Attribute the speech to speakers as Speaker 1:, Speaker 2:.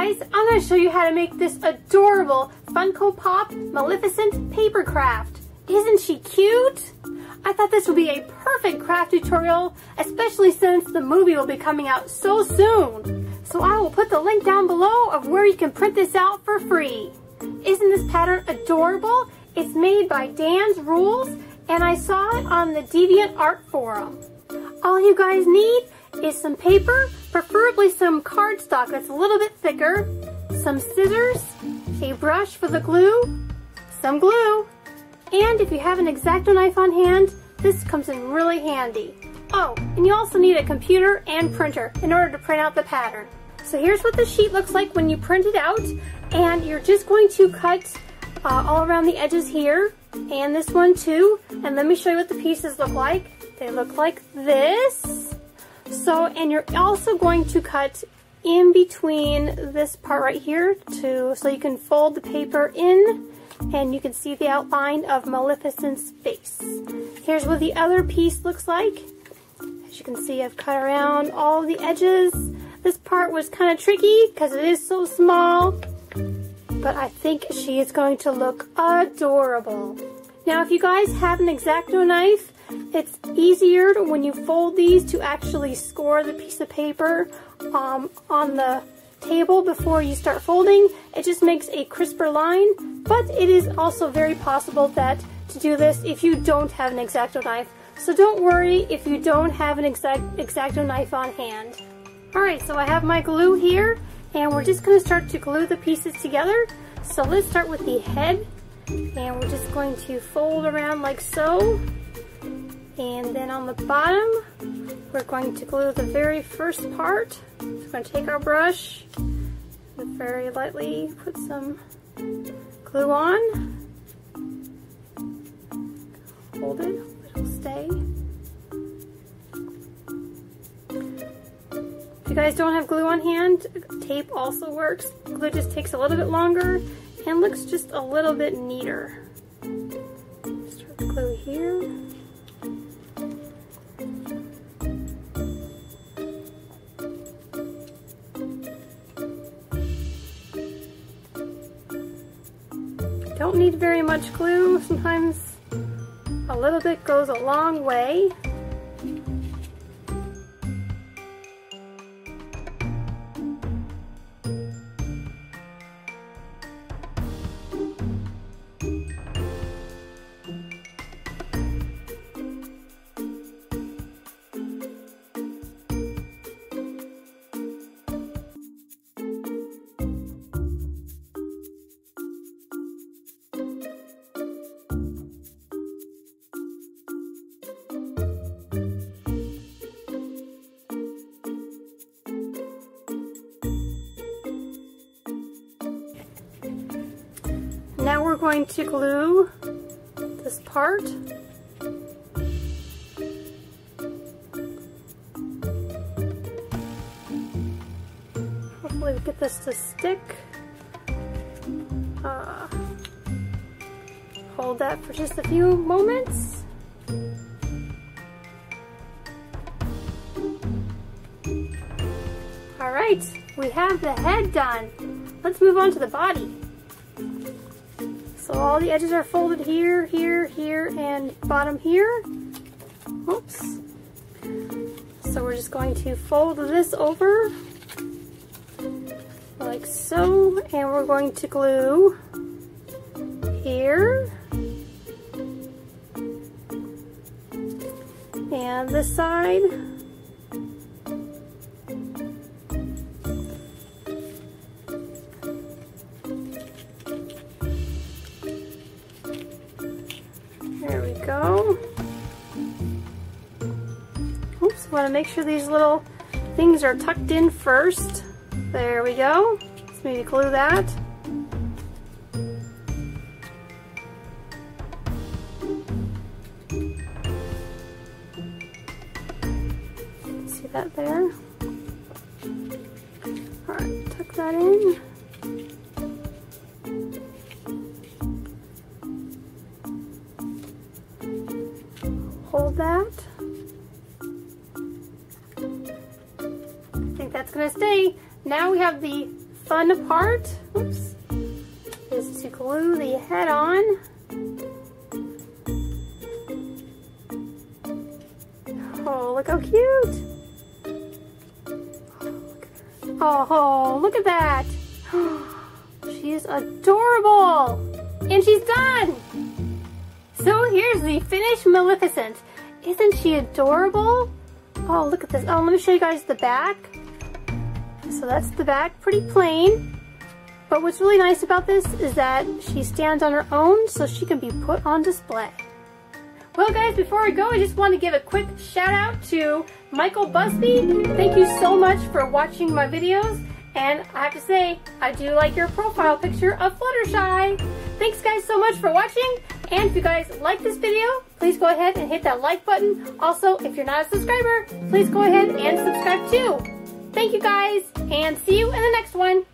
Speaker 1: guys, I'm to show you how to make this adorable Funko Pop Maleficent paper craft. Isn't she cute? I thought this would be a perfect craft tutorial, especially since the movie will be coming out so soon. So I will put the link down below of where you can print this out for free. Isn't this pattern adorable? It's made by Dansrules, and I saw it on the DeviantArt Forum. All you guys need is some paper, preferably some cardstock that's a little bit thicker, some scissors, a brush for the glue, some glue, and if you have an X-Acto knife on hand, this comes in really handy. Oh, and you also need a computer and printer in order to print out the pattern. So here's what the sheet looks like when you print it out, and you're just going to cut uh, all around the edges here, and this one too, and let me show you what the pieces look like. They look like this. So, and you're also going to cut in between this part right here to so you can fold the paper in and you can see the outline of Maleficent's face. Here's what the other piece looks like. As you can see, I've cut around all the edges. This part was kind of tricky because it is so small, but I think she is going to look adorable. Now, if you guys have an X-Acto knife, it's easier when you fold these to actually score the piece of paper um, on the table before you start folding. It just makes a crisper line, but it is also very possible that to do this if you don't have an X-Acto knife. So don't worry if you don't have an X-Acto knife on hand. Alright, so I have my glue here, and we're just going to start to glue the pieces together. So let's start with the head, and we're just going to fold around like so. And then on the bottom, we're going to glue the very first part. So we're going to take our brush and very lightly put some glue on. Hold it, it'll stay. If you guys don't have glue on hand, tape also works. Glue just takes a little bit longer and looks just a little bit neater. Start glue here. Don't need very much glue. Sometimes a little bit goes a long way. Going to glue this part. Hopefully we get this to stick. Uh, hold that for just a few moments. Alright, we have the head done. Let's move on to the body. So all the edges are folded here, here, here, and bottom here. Oops. So we're just going to fold this over like so, and we're going to glue here and this side. Want to make sure these little things are tucked in first. There we go. Let's maybe glue that. See that there? Alright, tuck that in. Hold that. I think that's going to stay. Now we have the fun part, oops, is to glue the head on. Oh, look how cute. Oh, look at oh, that. She's adorable. And she's done. So here's the finished Maleficent. Isn't she adorable? Oh, look at this. Oh, let me show you guys the back. So that's the back, pretty plain. But what's really nice about this is that she stands on her own so she can be put on display. Well guys, before I go, I just want to give a quick shout out to Michael Busby. Thank you so much for watching my videos. And I have to say, I do like your profile picture of Fluttershy. Thanks guys so much for watching. And if you guys like this video, please go ahead and hit that like button. Also, if you're not a subscriber, please go ahead and subscribe too. Thank you guys, and see you in the next one.